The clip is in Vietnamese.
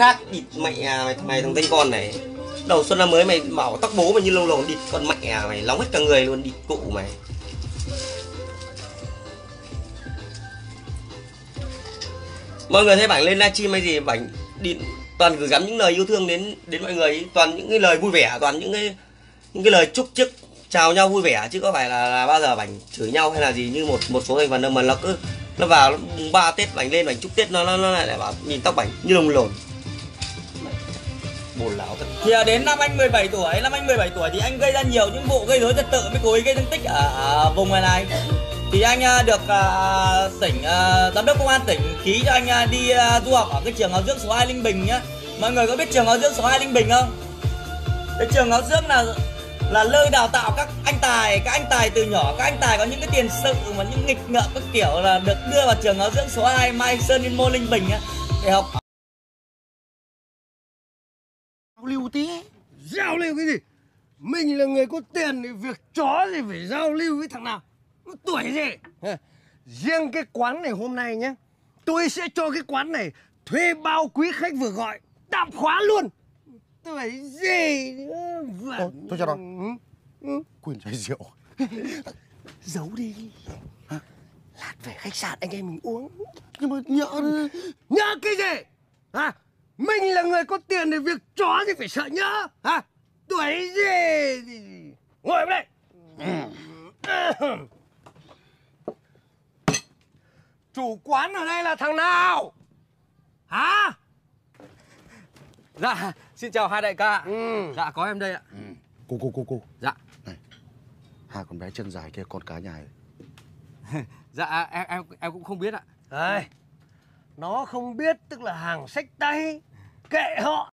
khác địt mẹ à, mày, mày thằng danh con này đầu xuân năm mới mày bảo tóc bố mày như lâu lầu địt con mẹ à, mày nóng hết cả người luôn địt cụ mày mọi người thấy bảng lên livestream hay gì bảng điện toàn gửi gắm những lời yêu thương đến đến mọi người ý. toàn những cái lời vui vẻ toàn những cái những cái lời chúc chức chào nhau vui vẻ chứ có phải là, là bao giờ bảnh chửi nhau hay là gì như một một số thành phần đâu mà nó cứ nó vào mùng ba tết bảnh lên bảnh chúc tết nó nó, nó lại bảo nhìn tóc bảnh như lồng lồn bồn lão thật Thì à, đến năm anh 17 tuổi, năm anh 17 tuổi thì anh gây ra nhiều những vụ gây rối trật tự với cố ý gây thương tích ở, à, vùng này này. Thì anh à, được tỉnh giám đốc công an tỉnh ký cho anh đi du học ở cái trường giáo dưỡng số 2 Linh Bình nhá. Mọi người có biết trường giáo dưỡng số 2 Linh Bình không? Cái trường giáo dưỡng là là nơi đào tạo các anh tài, các anh tài từ nhỏ, các anh tài có những cái tiền sự mà những nghịch ngợm các kiểu là được đưa vào trường giáo dưỡng số 2 Mai Sơn Yên Mô Linh Bình á để học Giao lưu tí. Giao lưu cái gì? Mình là người có tiền thì việc chó thì phải giao lưu với thằng nào? Nó Tuổi gì? Riêng cái quán này hôm nay nhé Tôi sẽ cho cái quán này Thuê bao quý khách vừa gọi Tạm khóa luôn. Tuổi gì? Nữa tôi chào Ừ, ừ. Quên chai rượu. Giấu đi. Lát về khách sạn anh em mình uống. Nhưng mà nhỡ Nhớ cái gì? Hả Mình là người có tiền thì việc chó thì phải sợ nhớ Hả Tuổi gì. Ngồi đây Chủ quán ở đây là thằng nào Hả Dạ, xin chào hai đại ca. Ừ. Dạ có em đây ạ. Cô cô cô cô Dạ. Này Hai con bé chân dài kia con cá nhà ấy Dạ em em em cũng không biết ạ. Đây Nó không biết tức là hàng sách tay 盖好